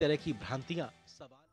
तरह की भ्रांतियाँ सवाल।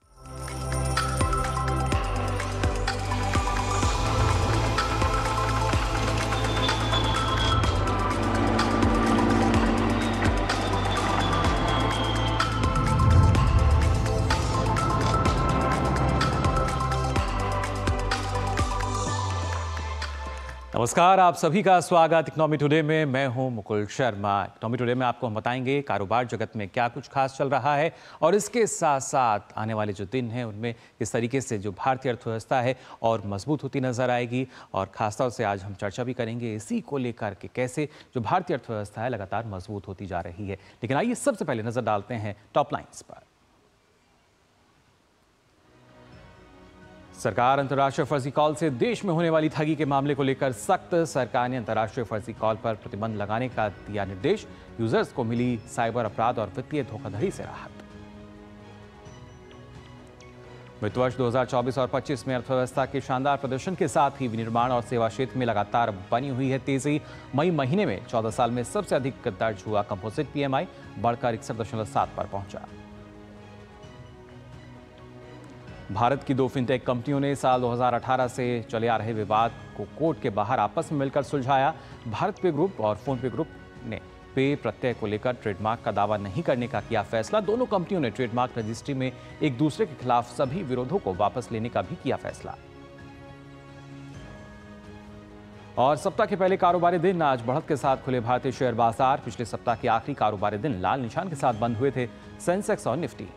नमस्कार, आप सभी का स्वागत इकोनॉमी टुडे में। मैं हूँ मुकुल शर्मा। इकोनॉमी टुडे में आपको हम बताएँगे कारोबार जगत में क्या कुछ खास चल रहा है और इसके साथ साथ आने वाले जो दिन हैं, उनमें किस तरीके से जो भारतीय अर्थव्यवस्था है और मज़बूत होती नज़र आएगी और खासतौर से आज हम चर्चा भी करेंगे इसी को लेकर के कैसे जो भारतीय अर्थव्यवस्था है लगातार मज़बूत होती जा रही है। लेकिन आइए सबसे पहले नज़र डालते हैं टॉप लाइन्स पर। सरकार अंतर्राष्ट्रीय फर्जी कॉल से देश में होने वाली ठगी के मामले को लेकर सख्त, सरकार ने अंतर्राष्ट्रीय फर्जी कॉल पर प्रतिबंध लगाने का दिया निर्देश। यूज़र्स को मिली साइबर अपराध और वित्तीय धोखाधड़ी से राहत। वित्त वर्ष 2024 और 25 में अर्थव्यवस्था के शानदार प्रदर्शन के साथ ही विनिर्माण और सेवा क्षेत्र में लगातार बनी हुई है तेज़ी। मई महीने में 14 साल में सबसे अधिक दर्ज हुआ कंपोजिट पीएमआई, बढ़कर इकसठ दशमलव सात पर पहुँचा। भारत की दो फिनटेक कंपनियों ने साल 2018 से चले आ रहे विवाद को कोर्ट के बाहर आपस में मिलकर सुलझाया। भारत पे ग्रुप और फ़ोन पे ग्रुप ने पे प्रत्यय को लेकर ट्रेडमार्क का दावा नहीं करने का किया फैसला। दोनों कंपनियों ने ट्रेडमार्क रजिस्ट्री में एक दूसरे के खिलाफ सभी विरोधों को वापस लेने का भी किया फैसला। और सप्ताह के पहले कारोबारी दिन, आज बढ़त के साथ खुले भारतीय शेयर बाज़ार। पिछले सप्ताह के आखिरी कारोबारी दिन लाल निशान के साथ बंद हुए थे। सेंसेक्स और निफ्टी।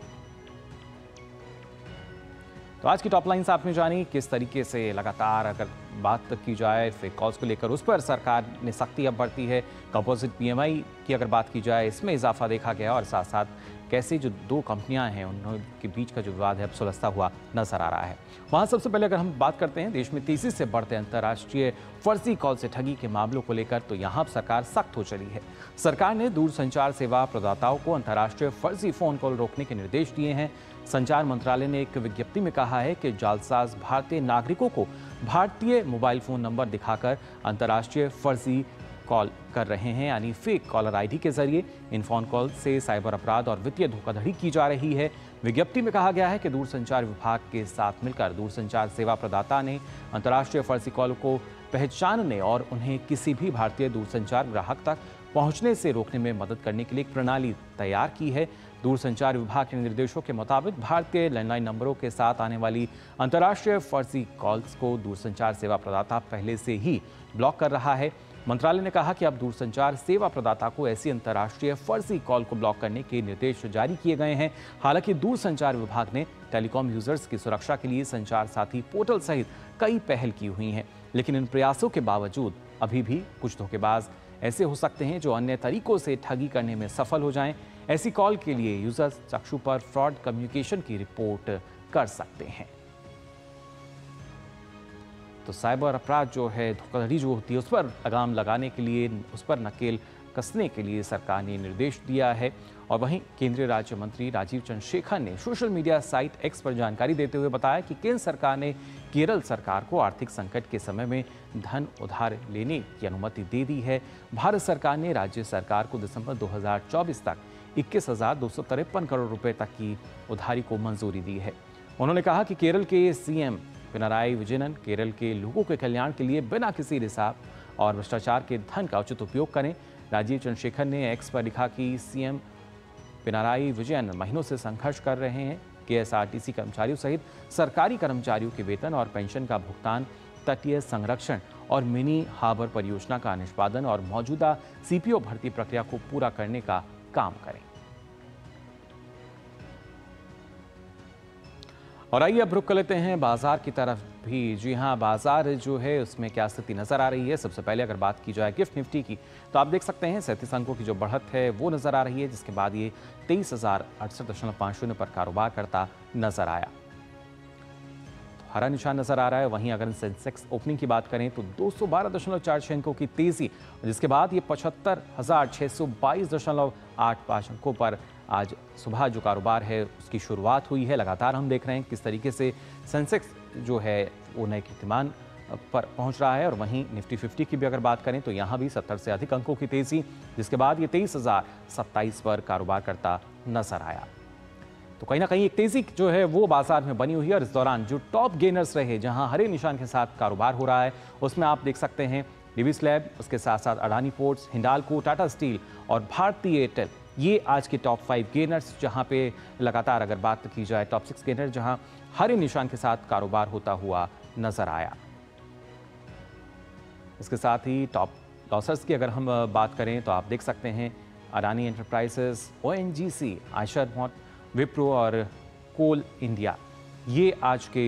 तो आज की टॉप लाइन्स आपने जानी, किस तरीके से लगातार अगर बात की जाए फेक कॉल्स को लेकर उस पर सरकार ने सख्ती अब बढ़ती है। कंपोजिट पीएमआई की अगर बात की जाए, इसमें इजाफा देखा गया और साथ साथ कैसे जो दो कंपनियाँ हैं, उनके बीच का जो विवाद है, अब सुलझता हुआ नज़र आ रहा है। वहाँ सबसे पहले अगर हम बात करते हैं, देश में तेज़ी से बढ़ते अंतर्राष्ट्रीय फर्जी कॉल से ठगी के मामलों को लेकर तो यहाँ सरकार सख्त हो चली है। सरकार ने दूरसंचार सेवा प्रदाताओं को अंतर्राष्ट्रीय फर्जी फ़ोन कॉल रोकने के निर्देश दिए हैं। संचार मंत्रालय ने एक विज्ञप्ति में कहा है कि जालसाज भारतीय नागरिकों को भारतीय मोबाइल फ़ोन नंबर दिखाकर अंतर्राष्ट्रीय फर्जी कॉल कर रहे हैं, यानी फेक कॉलर आईडी के ज़रिए। इन फ़ोन कॉल से साइबर अपराध और वित्तीय धोखाधड़ी की जा रही है। विज्ञप्ति में कहा गया है कि दूरसंचार विभाग के साथ मिलकर दूरसंचार सेवा प्रदाता ने अंतर्राष्ट्रीय फर्जी कॉल को पहचानने और उन्हें किसी भी भारतीय दूरसंचार ग्राहक तक पहुँचने से रोकने में मदद करने के लिए एक प्रणाली तैयार की है। दूरसंचार विभाग के निर्देशों के मुताबिक भारतीय लैंडलाइन नंबरों के साथ आने वाली अंतर्राष्ट्रीय फर्जी कॉल्स को दूरसंचार सेवा प्रदाता पहले से ही ब्लॉक कर रहा है। मंत्रालय ने कहा कि अब दूरसंचार सेवा प्रदाता को ऐसी अंतर्राष्ट्रीय फर्जी कॉल को ब्लॉक करने के निर्देश जारी किए गए हैं। हालाँकि दूरसंचार विभाग ने टेलीकॉम यूज़र्स की सुरक्षा के लिए संचार साथी पोर्टल सहित कई पहल की हुई हैं, लेकिन इन प्रयासों के बावजूद अभी भी कुछ धोखेबाज ऐसे हो सकते हैं जो अन्य तरीकों से ठगी करने में सफल हो जाएँ। ऐसी कॉल के लिए यूज़र्स चक्षु पर फ्रॉड कम्युनिकेशन की रिपोर्ट कर सकते हैं। तो साइबर अपराध जो है धोखाधड़ी जो होती है, उस पर लगाम लगाने के लिए, उस पर नकेल कसने के लिए सरकार ने निर्देश दिया है। और वहीं केंद्रीय राज्य मंत्री राजीव चंद्रशेखर ने सोशल मीडिया साइट एक्स पर जानकारी देते हुए बताया कि केंद्र सरकार ने केरल सरकार को आर्थिक संकट के समय में धन उधार लेने की अनुमति दे दी है। भारत सरकार ने राज्य सरकार को दिसंबर 2024 तक इक्कीस करोड़ रुपए तक की उधारी को मंजूरी दी है। उन्होंने कहा कि केरल के सीएम पिनाराई विजयन केरल के लोगों के कल्याण के लिए बिना किसी रिसाव और भ्रष्टाचार के धन का उचित उपयोग करें। राजीव चंद्रशेखर ने एक्स पर लिखा कि सीएम पिनाराई विजयन महीनों से संघर्ष कर रहे हैं। केएसआरटीसी कर्मचारियों सहित सरकारी कर्मचारियों के वेतन और पेंशन का भुगतान, तटीय संरक्षण और मिनी हार्बर परियोजना का निष्पादन और मौजूदा सीपीओ भर्ती प्रक्रिया को पूरा करने का काम करें। और आइए अब रुक कर लेते हैं बाज़ार की तरफ़ भी। जी हाँ बाज़ार जो है, उसमें क्या स्थिति नज़र आ रही है? सबसे पहले अगर बात की जाए गिफ्ट निफ्टी की तो आप देख सकते हैं सैंतीस अंकों की जो बढ़त है, वो नज़र आ रही है, जिसके बाद ये तेईस हज़ार अड़सठ दशमलव पाँच शून्य पर कारोबार करता नज़र आया। तो हरा निशान नज़र आ रहा है, वहीं अगर सेंसेक्स ओपनिंग की बात करें तो दो सौ बारह दशमलव चार छः अंकों की तेज़ी, जिसके बाद ये पचहत्तर हज़ार छः सौ बाईस दशमलव आठ पाँच अंकों पर आज सुबह जो कारोबार है, उसकी शुरुआत हुई है। लगातार हम देख रहे हैं किस तरीके से सेंसेक्स जो है, वो नए कीर्तिमान पर पहुँच रहा है। और वहीं निफ्टी 50 की भी अगर बात करें तो यहाँ भी 70 से अधिक अंकों की तेज़ी, जिसके बाद ये तेईस हज़ार सत्ताईस पर कारोबार करता नज़र आया। तो कहीं ना कहीं एक तेज़ी जो है, वो बाज़ार में बनी हुई है। और इस दौरान जो टॉप गेनर्स रहे, जहाँ हरे निशान के साथ कारोबार हो रहा है, उसमें आप देख सकते हैं डिवी स्लैब उसके साथ साथ अडानी पोर्ट्स हिंडालको टाटा स्टील और भारतीय एयरटेल ये आज के टॉप फाइव गेनर्स जहाँ पे लगातार अगर बात की जाए टॉप सिक्स गेनर जहाँ हरे निशान के साथ कारोबार होता हुआ नज़र आया। इसके साथ ही टॉप लॉसर्स की अगर हम बात करें तो आप देख सकते हैं Adani Enterprises O N G C Eicher मॉट Wipro और कोल इंडिया ये आज के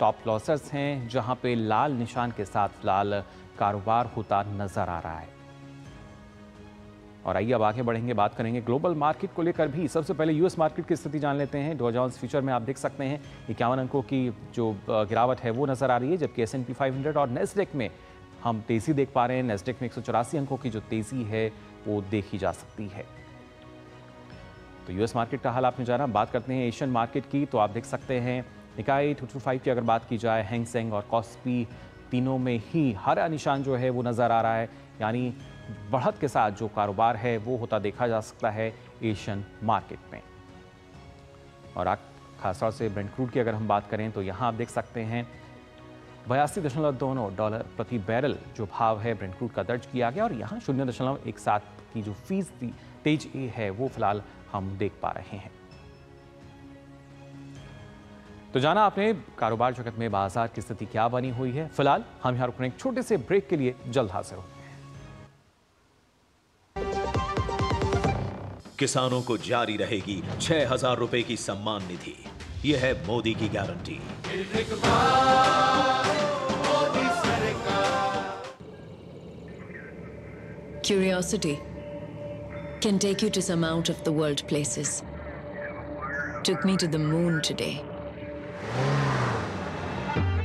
टॉप लॉसर्स हैं जहाँ पे लाल निशान के साथ फ़िलहाल कारोबार होता नज़र आ रहा है। और आइए अब आगे बढ़ेंगे, बात करेंगे ग्लोबल मार्केट को लेकर भी। सबसे पहले यूएस मार्केट की स्थिति जान लेते हैं। डो जॉन्स, फ्यूचर में आप देख सकते हैं इक्यावन अंकों की जो गिरावट है वो नज़र आ रही है, जबकि एस एन पी और नेस्डेक में हम तेज़ी देख पा रहे हैं। नेस्डेक में एक सौ चौरासी अंकों की जो तेज़ी है, वो देखी जा सकती है। तो यूएस मार्केट का हाल आपने जाना। बात करते हैं एशियन मार्केट की तो आप देख सकते हैं निकाय टू टू फाइव की अगर बात की जाए हैंगसेंग और कॉस्पी तीनों में ही हर निशान जो है वो नज़र आ रहा है। यानी बढ़त के साथ जो कारोबार है, वो होता देखा जा सकता है एशियन मार्केट में। और खासतौर से ब्रेंड क्रूड की अगर हम बात करें तो यहाँ आप देख सकते हैं बयासी दशमलव दोनों डॉलर प्रति बैरल जो भाव है ब्रेंड क्रूड का दर्ज किया गया, और यहाँ शून्य दशमलव एक सात की जो फ़ीस तेज ए है, वो फ़िलहाल हम देख पा रहे हैं। तो जाना आपने कारोबार जगत में बाज़ार की स्थिति क्या बनी हुई है? फ़िलहाल हम यहाँ रुकने, एक छोटे से ब्रेक के लिए जल्द हाजिर होंगे किसानों को जारी रहेगी छह हज़ार रुपए की सम्मान निधि। यह है मोदी की guarantee. Curiosity can take you to some out of the world places took me to the moon today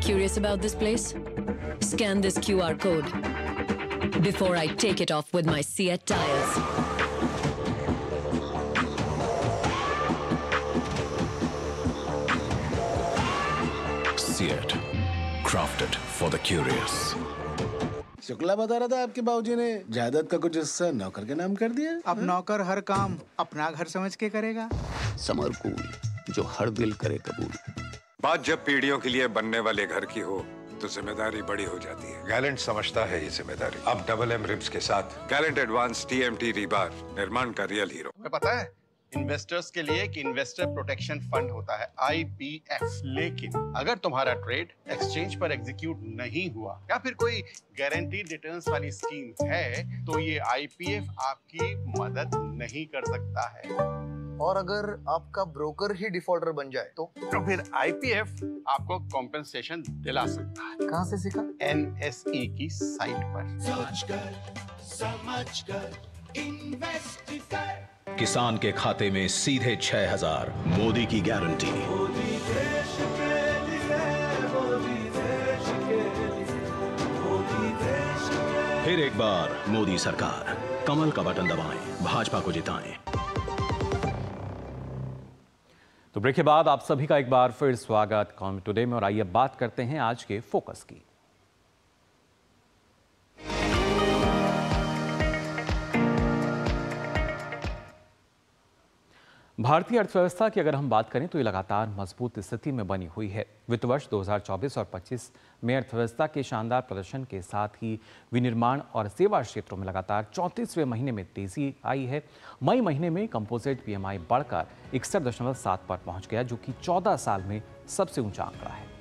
curious about this place scan this Q R code before I take it off with my CEAT tyres Seat, crafted for the curious. Shukla बता रहा था आपके बाबूजी ने जायदाद का कुछ हिस्सा नौकर के नाम कर दिया अब नौकर हर काम अपना घर समझ के करेगा। समरकूल जो हर दिल करे कबूल। बात जब पीढ़ियों के लिए बनने वाले घर की हो तो ज़िम्मेदारी बड़ी हो जाती है। गैलेंट समझता है ये ज़िम्मेदारी। अब डबल एम रिब्स के साथ। Gallant advance T M T rebar निर्माण का रियल हीरो। पता है इन्वेस्टर्स के लिए एक इन्वेस्टर प्रोटेक्शन फंड होता है आईपीएफ लेकिन अगर तुम्हारा ट्रेड एक्सचेंज पर एग्जीक्यूट नहीं हुआ या फिर कोई गारंटीड रिटर्न्स वाली स्कीम है तो ये आईपीएफ आपकी मदद नहीं कर सकता है। और अगर आपका ब्रोकर ही डिफॉल्टर बन जाए तो? तो फिर आईपीएफ आपको कॉम्पेंसेशन दिला सकता है। कहाँ से सीखा? एनएसई e की साइट पर। समझ कर समझ कर किसान के खाते में सीधे छह हज़ार। मोदी की गारंटी। फिर एक बार मोदी सरकार। कमल का बटन दबाएँ भाजपा को जिताएँ। तो ब्रेक के बाद आप सभी का एक बार फिर स्वागत कॉम टुडे में और आइए बात करते हैं आज के फोकस की। भारतीय अर्थव्यवस्था की अगर हम बात करें तो ये लगातार मज़बूत स्थिति में बनी हुई है। वित्त वर्ष 2024 और 25 में अर्थव्यवस्था के शानदार प्रदर्शन के साथ ही विनिर्माण और सेवा क्षेत्रों में लगातार चौंतीसवें महीने में तेज़ी आई है। मई महीने में कंपोजिट पीएमआई बढ़कर इकसठ दशमलव सात पर पहुँच गया, जो कि 14 साल में सबसे ऊँचा आंकड़ा है।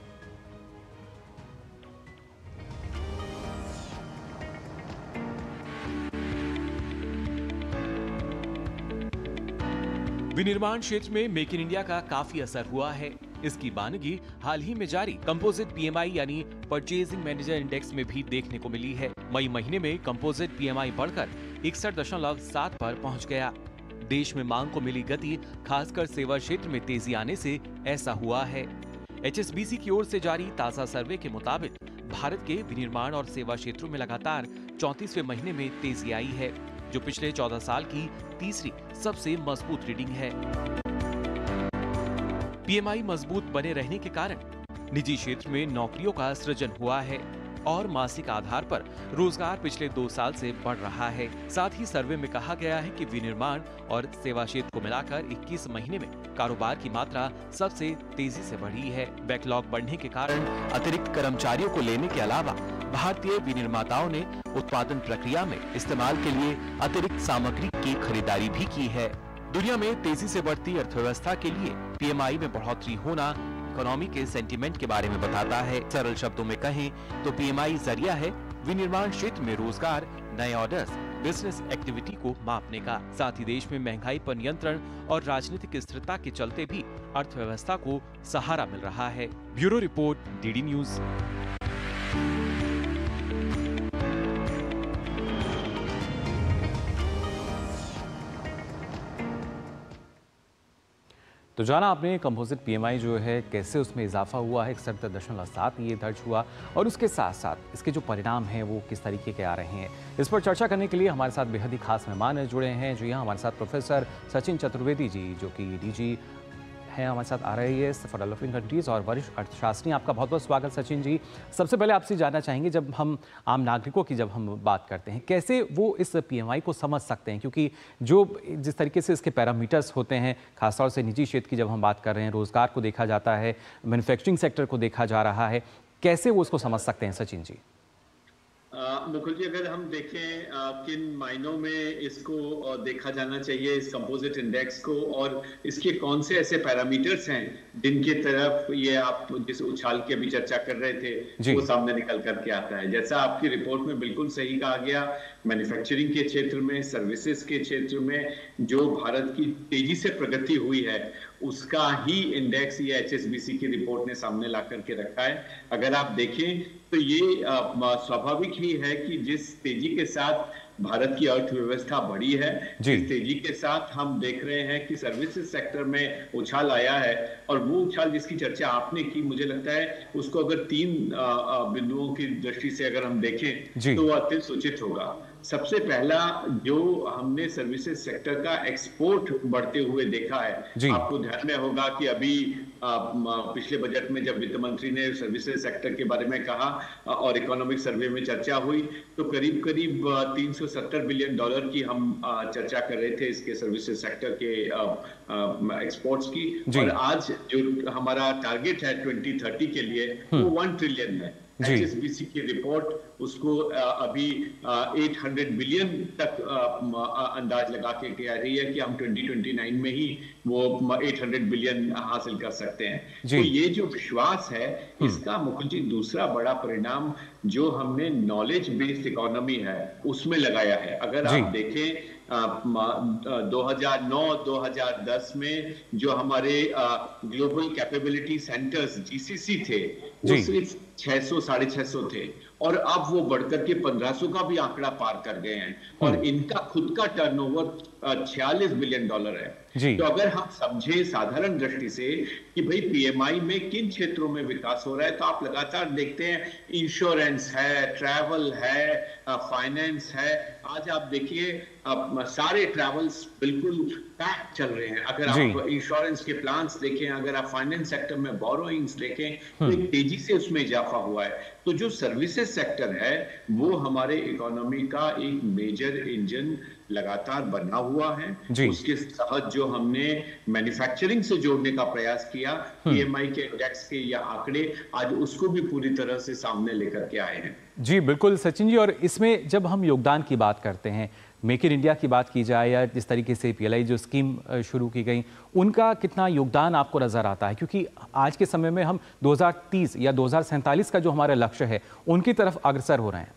विनिर्माण क्षेत्र में मेक इन इंडिया का काफ़ी असर हुआ है। इसकी बानगी हाल ही में जारी कंपोजिट पीएमआई यानी परचेजिंग मैनेजर इंडेक्स में भी देखने को मिली है। मई महीने में कंपोजिट पीएमआई बढ़कर इकसठ दशमलव सात पर पहुँच गया। देश में मांग को मिली गति, खासकर सेवा क्षेत्र में तेज़ी आने से ऐसा हुआ है। एच की ओर से जारी ताज़ा सर्वे के मुताबिक भारत के विनिर्माण और सेवा क्षेत्रों में लगातार चौतीसवे महीने में तेज़ी आई है। जो पिछले 14 साल की तीसरी सबसे मज़बूत रीडिंग है। पीएमआई मज़बूत बने रहने के कारण निजी क्षेत्र में नौकरियों का सृजन हुआ है और मासिक आधार पर रोज़गार पिछले दो साल से बढ़ रहा है। साथ ही सर्वे में कहा गया है कि विनिर्माण और सेवा क्षेत्र को मिलाकर 21 महीने में कारोबार की मात्रा सबसे तेज़ी से बढ़ी है। बैकलॉग बढ़ने के कारण अतिरिक्त कर्मचारियों को लेने के अलावा भारतीय विनिर्माताओं ने उत्पादन प्रक्रिया में इस्तेमाल के लिए अतिरिक्त सामग्री की खरीदारी भी की है। दुनिया में तेज़ी से बढ़ती अर्थव्यवस्था के लिए पीएमआई में बढ़ोतरी होना इकोनॉमी के सेंटीमेंट के बारे में बताता है। सरल शब्दों में कहें तो पीएमआई ज़रिया है विनिर्माण क्षेत्र में रोज़गार, नए ऑर्डर्स बिज़नेस एक्टिविटी को मापने का। साथ ही देश में महँगाई पर नियंत्रण और राजनीतिक स्थिरता के चलते भी अर्थव्यवस्था को सहारा मिल रहा है। ब्यूरो रिपोर्ट डीडी न्यूज़ तो जाना आपने कंपोजिट पीएमआई जो है, कैसे उसमें इजाफा हुआ है? इकसठ दशमलव सात ये दर्ज हुआ। और उसके साथ साथ इसके जो परिणाम हैं, वो किस तरीके के आ रहे हैं? इस पर चर्चा करने के लिए हमारे साथ बेहद ही खास मेहमान जुड़े हैं। जो यहाँ हमारे साथ प्रोफेसर सचिन चतुर्वेदी जी, जो कि डीजी हैं। हमारे साथ आ रही है फॉर डेवलपिंग कंट्रीज़ और वरिष्ठ अर्थशास्त्री। आपका बहुत बहुत स्वागत सचिन जी। सबसे पहले आपसे जानना चाहेंगे, जब हम आम नागरिकों की जब हम बात करते हैं, कैसे वो इस पीएमआई को समझ सकते हैं? क्योंकि जो जिस तरीके से इसके पैरामीटर्स होते हैं, खासतौर से निजी क्षेत्र की जब हम बात कर रहे हैं, रोज़गार को देखा जाता है मैनुफैक्चरिंग सेक्टर को देखा जा रहा है, कैसे वो उसको समझ सकते हैं सचिन जी? मुकुल जी अगर हम देखें आ, किन मायनों में इसको देखा जाना चाहिए इस कंपोजिट इंडेक्स को और इसके कौन से ऐसे पैरामीटर्स हैं जिनके तरफ़ ये आप जिस उछाल की अभी चर्चा कर रहे थे वो सामने निकल करके आता है? जैसा आपकी रिपोर्ट में बिल्कुल सही कहा गया मैन्युफैक्चरिंग के क्षेत्र में सर्विसेज़ के क्षेत्र में जो भारत की तेज़ी से प्रगति हुई है उसका ही इंडेक्स ये एच की रिपोर्ट ने सामने ला करके रखा है। अगर आप देखें तो ये स्वाभाविक ही है कि जिस तेज़ी के साथ भारत की अर्थव्यवस्था बढ़ी है जिस तेज़ी के साथ हम देख रहे हैं कि सर्विसेज़ सेक्टर में उछाल आया है। और वो उछाल जिसकी चर्चा आपने की मुझे लगता है उसको अगर तीन बिंदुओं की दृष्टि से अगर हम देखें तो वो अत्यंत सूचित होगा। सबसे पहला जो हमने सर्विसेज़ सेक्टर का एक्सपोर्ट बढ़ते हुए देखा है आपको ध्यान में होगा कि अभी पिछले बजट में जब वित्त मंत्री ने सर्विसेज़ सेक्टर के बारे में कहा और इकोनॉमिक सर्वे में चर्चा हुई तो करीब करीब 370 बिलियन डॉलर की हम चर्चा कर रहे थे इसके सर्विसेज़ सेक्टर के एक्सपोर्ट्स की। और आज जो हमारा टारगेट है 2030 के लिए वो वन हम्म। ट्रिलियन है। एचएसबीसी की रिपोर्ट उसको अभी 800 बिलियन तक अंदाज लगा के कह रही है कि हम 2029 में ही वो 800 बिलियन हासिल कर सकते हैं। तो ये जो विश्वास है हम्म। इसका मुकुल जी दूसरा बड़ा परिणाम जो हमने नॉलेज बेस्ड इकोनॉमी है उसमें लगाया है। अगर आप देखें 2009-2010 में जो हमारे ग्लोबल कैपेबिलिटी सेंटर्स जीसीसी थे वो सिर्फ़ 600 साढ़े छह थे। और अब वो बढ़कर के 1500 का भी आंकड़ा पार कर गए हैं। और हम्म। इनका खुद का टर्नओवर छियालीस बिलियन डॉलर है। तो अगर हम समझे साधारण दृष्टि से कि भाई पीएमआई में किन क्षेत्रों में विकास हो रहा है तो आप लगातार देखते हैं इंश्योरेंस है ट्रैवल है फाइनेंस है आज आप देखिए सारे ट्रैवल्स बिल्कुल पैक चल रहे हैं। अगर आप इंश्योरेंस के प्लान्स देखें अगर आप फाइनेंस सेक्टर में बोरोइंग्स देखें तो एक तेज़ी से उसमें इजाफा हुआ है। तो जो सर्विसेज़ सेक्टर है वो हमारे इकोनॉमी का एक मेजर इंजन लगातार बना हुआ है। उसके साथ जो हमने मैन्युफैक्चरिंग से जोड़ने का प्रयास किया पीएमआई के इंडेक्स के या आंकड़े आज उसको भी पूरी तरह से सामने लेकर के आए हैं। जी बिल्कुल सचिन जी और इसमें जब हम योगदान की बात करते हैं मेक इन इंडिया की बात की जाए या जिस तरीके से पीएलआई जो स्कीम शुरू की गई उनका कितना योगदान आपको नज़र आता है? क्योंकि आज के समय में हम 2030 या दो हज़ार सैंतालीस का जो हमारा लक्ष्य है उनकी तरफ़ अग्रसर हो रहे हैं।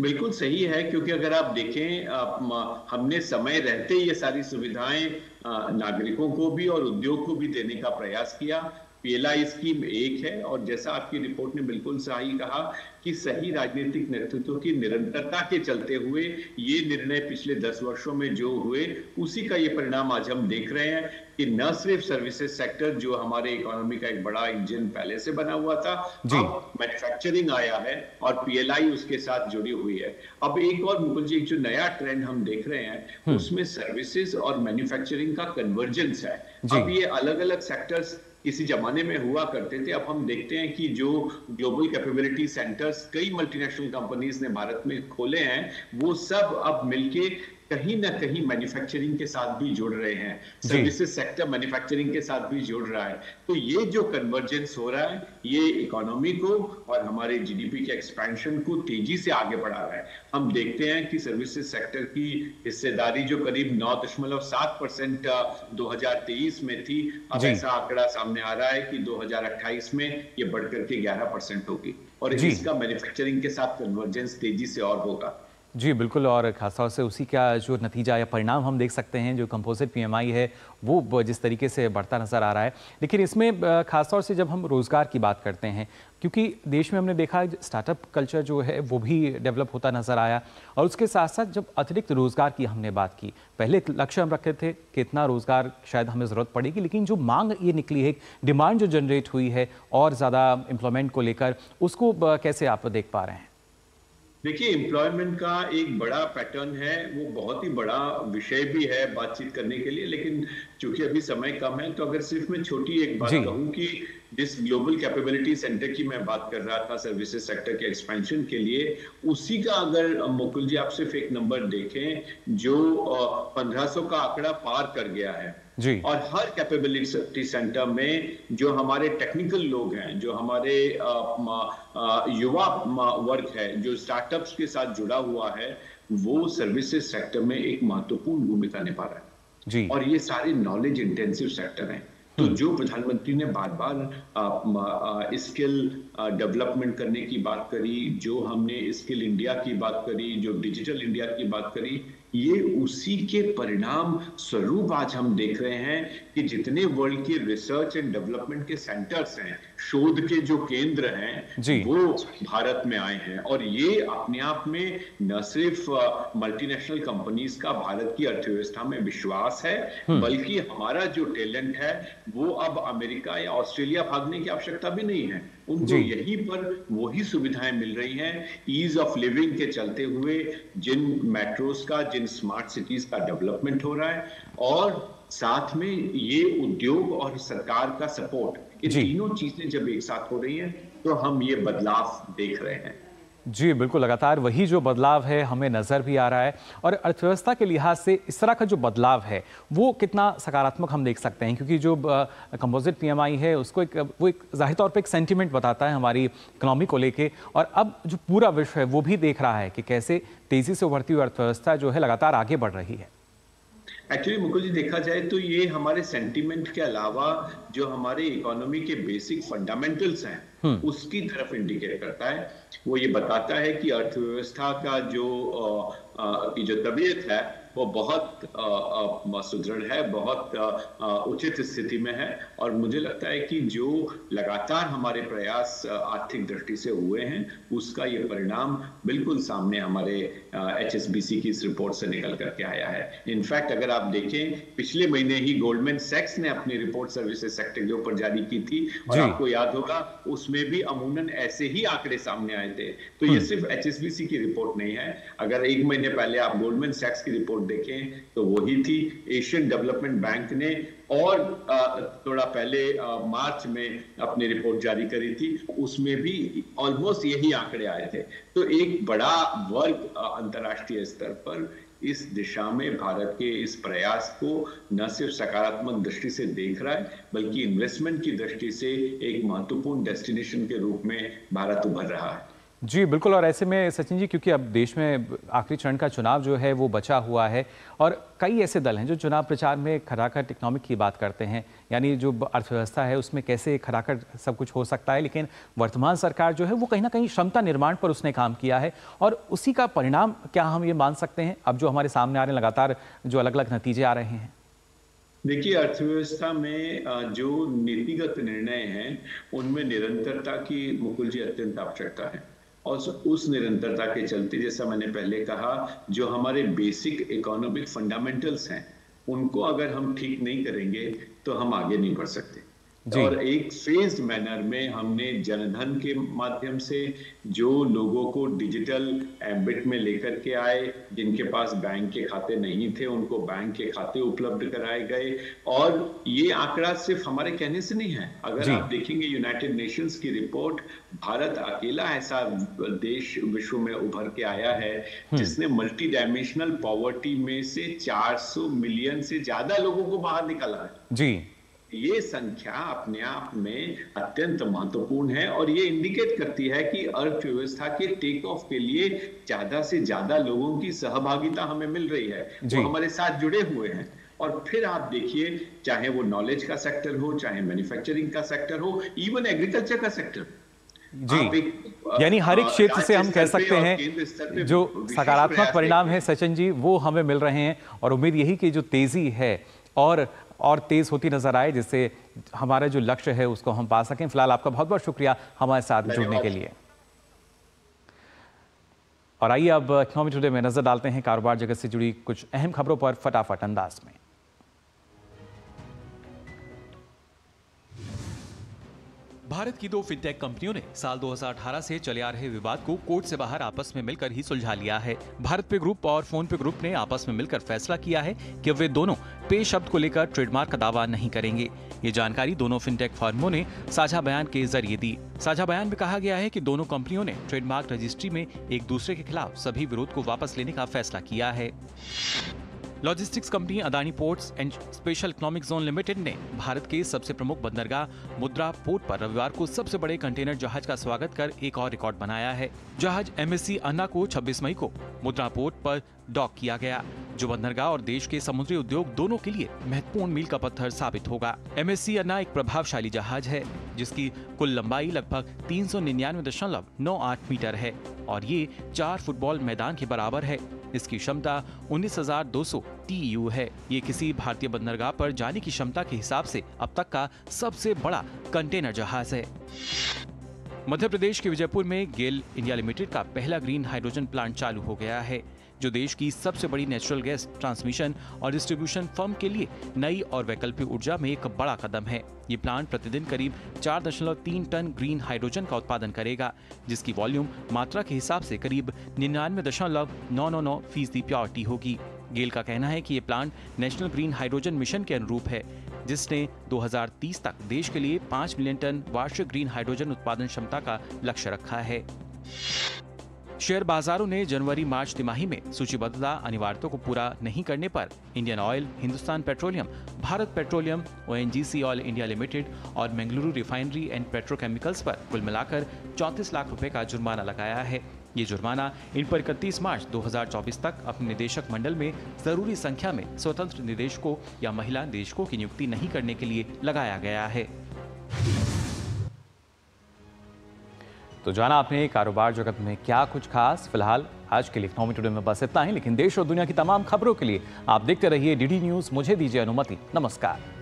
बिल्कुल सही है क्योंकि अगर आप देखें आप, हमने समय रहते ये सारी सुविधाएँ नागरिकों को भी और उद्योग को भी देने का प्रयास किया। पीएलआई स्कीम एक है और जैसा आपकी रिपोर्ट ने बिल्कुल सही कहा कि सही राजनीतिक नेतृत्व की निरंतरता के चलते हुए ये निर्णय पिछले दस वर्षों में जो हुए उसी का ये परिणाम आज हम देख रहे हैं कि न सिर्फ़ सर्विसेज़ सेक्टर जो हमारे इकोनॉमी का एक बड़ा इंजन पहले से बना हुआ था अब मैन्युफैक्चरिंग आया है और पीएलआई उसके साथ जुड़ी हुई है। अब एक और मुकुल जी जो नया ट्रेंड हम देख रहे हैं हम्म। उसमें सर्विसेज़ और मैन्युफैक्चरिंग का कन्वर्जेंस है। अब ये अलग अलग सेक्टर्स किसी जमाने में हुआ करते थे। अब हम देखते हैं कि जो ग्लोबल कैपेबिलिटी सेंटर्स कई मल्टीनेशनल कंपनीज़ ने भारत में खोले हैं, वो सब अब मिलके कहीं ना कहीं मैन्युफैक्चरिंग के साथ भी जुड़ रहे हैं। सर्विसेज़ सेक्टर मैन्युफैक्चरिंग के साथ भी जुड़ रहा है। तो ये जो कन्वर्जेंस हो रहा है ये इकोनॉमी को और हमारे जीडीपी के एक्सपेंशन को तेज़ी से आगे बढ़ा रहा है। हम देखते हैं कि सर्विसेज़ सेक्टर की हिस्सेदारी जो करीब नौ दशमलव सात परसेंट दो हज़ार तेईस में थी अब ऐसा आंकड़ा सामने आ रहा है कि 2028 में ये बढ़कर के 11 परसेंट होगी। और इसका मैन्युफैक्चरिंग के साथ कन्वर्जेंस तेज़ी से और होगा। जी, बिल्कुल, और ख़ासतौर से उसी का जो नतीजा या परिणाम हम देख सकते हैं, जो कंपोजिट पीएमआई है, वो जिस तरीके से बढ़ता नज़र आ रहा है। लेकिन इसमें ख़ासतौर से जब हम रोज़गार की बात करते हैं, क्योंकि देश में हमने देखा स्टार्टअप कल्चर जो है, वो भी डेवलप होता नज़र आया, और उसके साथ साथ जब अतिरिक्त रोज़गार की हमने बात की, पहले लक्ष्य हम रखे थे कितना रोज़गार शायद हमें ज़रूरत पड़ेगी, लेकिन जो मांग ये निकली है डिमांड जो जनरेट हुई है, और ज़्यादा एम्प्लॉयमेंट को लेकर, उसको कैसे आप देख पा रहे हैं? देखिए एम्प्लॉयमेंट का एक बड़ा पैटर्न है वो बहुत ही बड़ा विषय भी है बातचीत करने के लिए लेकिन चूँकि अभी समय कम है तो अगर सिर्फ़ मैं छोटी एक बात कहूँ कि जिस ग्लोबल कैपेबिलिटी सेंटर की मैं बात कर रहा था सर्विसेज़ सेक्टर के एक्सपेंशन के लिए उसी का अगर मुकुल जी आप सिर्फ़ एक नंबर देखें जो 1500 का आंकड़ा पार कर गया है जी। और हर कैपेबिलिटी सेंटर में जो हमारे टेक्निकल लोग हैं जो हमारे युवा वर्ग है जो स्टार्टअप्स के साथ जुड़ा हुआ है वो सर्विसेज़ सेक्टर में एक महत्वपूर्ण भूमिका निभा रहा है। जी। और ये सारे नॉलेज इंटेंसिव सेक्टर हैं। तो जो प्रधानमंत्री ने बार बार स्किल डेवलपमेंट करने की बात करी जो हमने स्किल इंडिया की बात करी जो डिजिटल इंडिया की बात करी ये उसी के परिणाम स्वरूप आज हम देख रहे हैं कि जितने वर्ल्ड के रिसर्च एंड डेवलपमेंट के सेंटर्स हैं शोध के जो केंद्र हैं वो भारत में आए हैं। और ये अपने आप में न सिर्फ़ मल्टीनेशनल कंपनीज़ का भारत की अर्थव्यवस्था में विश्वास है बल्कि हमारा जो टैलेंट है वो अब अमेरिका या ऑस्ट्रेलिया भागने की आवश्यकता भी नहीं है। उनको यहीं पर वही सुविधाएँ मिल रही हैं ईज ऑफ़ लिविंग के चलते हुए जिन मेट्रोस का जिन स्मार्ट सिटीज़ का डेवलपमेंट हो रहा है और साथ में ये उद्योग और सरकार का सपोर्ट इन तीनों चीज़ें जब एक साथ हो रही हैं तो हम ये बदलाव देख रहे हैं। जी, बिल्कुल, लगातार वही जो बदलाव है, हमें नज़र भी आ रहा है और अर्थव्यवस्था के लिहाज से इस तरह का जो बदलाव है, वो कितना सकारात्मक हम देख सकते हैं? क्योंकि जो कंपोजिट पीएमआई है, उसको एक, वो एक ज़ाहिर तौर पे एक सेंटिमेंट बताता है हमारी इकोनॉमी को लेके और अब जो पूरा विश्व है, वो भी देख रहा है कि कैसे तेज़ी से उभरती हुई अर्थव्यवस्था जो है, लगातार आगे बढ़ रही है। एक्चुअली मुकुल जी देखा जाए तो ये हमारे सेंटीमेंट के अलावा जो हमारे इकोनॉमी के बेसिक फंडामेंटल्स हैं उसकी तरफ़ इंडिकेट करता है। वो ये बताता है कि अर्थव्यवस्था का जो आ, आ, की जो तबीयत है वो बहुत सुदृढ़ है बहुत उचित स्थिति में है और मुझे लगता है कि जो लगातार हमारे प्रयास आर्थिक दृष्टि से हुए हैं उसका ये परिणाम बिल्कुल सामने हमारे एचएसबीसी की इस रिपोर्ट से निकल करके आया है। इनफैक्ट अगर आप देखें पिछले महीने ही गोल्डमैन सेक्स ने अपनी रिपोर्ट सर्विसेज़ सेक्टर के ऊपर जारी की थी और आपको याद होगा उसमें भी अमूनन ऐसे ही आंकड़े सामने आए थे। तो ये सिर्फ़ एचएसबीसी की रिपोर्ट नहीं है। अगर एक महीने पहले आप गोल्डमैन सेक्स की रिपोर्ट देखें तो वही थी। एशियन डेवलपमेंट बैंक ने और थोड़ा पहले मार्च में अपनी रिपोर्ट जारी करी थी। उसमें भी ऑलमोस्ट यही आंकड़े आए थे। तो एक बड़ा वर्ग अंतर्राष्ट्रीय स्तर पर इस दिशा में भारत के इस प्रयास को न सिर्फ़ सकारात्मक दृष्टि से देख रहा है, बल्कि इन्वेस्टमेंट की दृष्टि से एक महत्वपूर्ण डेस्टिनेशन के रूप में भारत उभर रहा है। जी, बिल्कुल, और ऐसे में सचिन जी, क्योंकि अब देश में आखिरी चरण का चुनाव जो है, वो बचा हुआ है, और कई ऐसे दल हैं जो चुनाव प्रचार में खराखट इकोनॉमिक की बात करते हैं, यानी जो अर्थव्यवस्था है, उसमें कैसे खराखट सब कुछ हो सकता है, लेकिन वर्तमान सरकार जो है, वो कहीं ना कहीं क्षमता निर्माण पर उसने काम किया है, और उसी का परिणाम क्या हम ये मान सकते हैं? अब जो हमारे सामने आ रहे हैं, लगातार जो अलग अलग नतीजे आ रहे हैं। देखिए, अर्थव्यवस्था में जो नीतिगत निर्णय हैं, उनमें निरंतरता की मुकुल जी अत्यंत आवश्यकता है। और उस निरंतरता के चलते, जैसा मैंने पहले कहा, जो हमारे बेसिक इकोनॉमिक फंडामेंटल्स हैं, उनको अगर हम ठीक नहीं करेंगे तो हम आगे नहीं बढ़ सकते। और एक फ़ेज़ मैनर में हमने जनधन के माध्यम से जो लोगों को डिजिटल एम्बिट में लेकर के आए जिनके पास बैंक के खाते नहीं थे उनको बैंक के खाते उपलब्ध कराए गए। और ये आंकड़ा सिर्फ़ हमारे कहने से नहीं है। अगर आप देखेंगे यूनाइटेड नेशंस की रिपोर्ट भारत अकेला ऐसा देश विश्व में उभर के आया है जिसने मल्टी डायमेंशनल पॉवर्टी में से 400 मिलियन से ज़्यादा लोगों को बाहर निकाला है। जी। ये संख्या अपने आप में अत्यंत महत्वपूर्ण है और ये इंडिकेट करती है कि अर्थव्यवस्था के टेक ऑफ़ के लिए ज़्यादा से ज़्यादा लोगों की सहभागिता हमें मिल रही है। वो हमारे साथ जुड़े हुए हैं। और फिर आप देखिए चाहे वो नॉलेज का सेक्टर हो चाहे मैन्युफैक्चरिंग का सेक्टर हो इवन एग्रीकल्चर का सेक्टर जी। यानी हर एक क्षेत्र से हम कह सकते हैं जो सकारात्मक परिणाम है सचिन जी वो हमें मिल रहे हैं। और उम्मीद यही कि जो तेज़ी है और और तेज होती नज़र आए जिससे हमारा जो लक्ष्य है उसको हम पा सकें। फ़िलहाल आपका बहुत बहुत शुक्रिया हमारे साथ जुड़ने के लिए। और आइए अब इकोनॉमी टुडे में नज़र डालते हैं कारोबार जगत से जुड़ी कुछ अहम खबरों पर फटाफट अंदाज में। भारत की दो फिनटेक कंपनियों ने साल 2018 से चले आ रहे विवाद को कोर्ट से बाहर आपस में मिलकर ही सुलझा लिया है। भारत पे ग्रुप और फ़ोन पे ग्रुप ने आपस में मिलकर फैसला किया है कि वे दोनों पे शब्द को लेकर ट्रेडमार्क का दावा नहीं करेंगे। ये जानकारी दोनों फिनटेक फर्मों ने साझा बयान के ज़रिए दी। साझा बयान में कहा गया है की दोनों कंपनियों ने ट्रेडमार्क रजिस्ट्री में एक दूसरे के खिलाफ सभी विरोध को वापस लेने का फैसला किया है। Logistics company Adani Ports and Special Economic Zone Limited ने भारत के सबसे प्रमुख बंदरगाह मुद्रा पोर्ट पर रविवार को सबसे बड़े कंटेनर जहाज़ का स्वागत कर एक और रिकॉर्ड बनाया है। जहाज़ एमएससी अन्ना को 26 मई को मुद्रा पोर्ट पर डॉक किया गया, जो बंदरगाह और देश के समुद्री उद्योग दोनों के लिए महत्वपूर्ण मील का पत्थर साबित होगा। एमएससी अन्ना एक प्रभावशाली जहाज़ है, जिसकी कुल लंबाई लगभग तीन मीटर है और ये चार फुटबॉल मैदान के बराबर है। इसकी क्षमता 19,200 टीयू है। ये किसी भारतीय बंदरगाह पर जाने की क्षमता के हिसाब से अब तक का सबसे बड़ा कंटेनर जहाज़ है। मध्य प्रदेश के विजयपुर में गेल इंडिया लिमिटेड का पहला ग्रीन हाइड्रोजन प्लांट चालू हो गया है। जो देश की सबसे बड़ी नेचुरल गैस ट्रांसमिशन और डिस्ट्रीब्यूशन फर्म के लिए नई और वैकल्पिक ऊर्जा में एक बड़ा कदम है। ये प्लांट प्रतिदिन करीब 4.3 टन ग्रीन हाइड्रोजन का उत्पादन करेगा, जिसकी वॉल्यूम मात्रा के हिसाब से करीब निन्यानवे दशमलव नौ नौ नौ फ़ीसदी प्योरिटी होगी। गेल का कहना है कि ये plant National Green Hydrogen Mission के अनुरूप है, जिसने 2030 तक देश के लिए 5 मिलियन टन वार्षिक ग्रीन हाइड्रोजन उत्पादन क्षमता का लक्ष्य रखा है। शेयर बाजारों ने जनवरी, मार्च तिमाही में सूचीबद्धता अनिवार्यता को पूरा नहीं करने पर Indian Oil, Hindustan Petroleum, Bharat Petroleum ONGC Oil India Limited और मंगलुरु रिफाइनरी एंड पेट्रोकेमिकल्स पर कुल मिलाकर 34 लाख रुपए का जुर्माना लगाया है। ये जुर्माना इन पर इकतीस मार्च 2024 तक अपने निदेशक मंडल में ज़रूरी संख्या में स्वतंत्र निदेशकों या महिला निदेशकों की नियुक्ति नहीं करने के लिए लगाया गया है। तो जाना आपने कारोबार जगत में क्या कुछ खास? फ़िलहाल आज के लिए इकोनॉमी टुडे में बस इतना ही, लेकिन देश और दुनिया की तमाम खबरों के लिए आप देखते रहिए डीडी न्यूज़ मुझे दीजिए अनुमति। नमस्कार।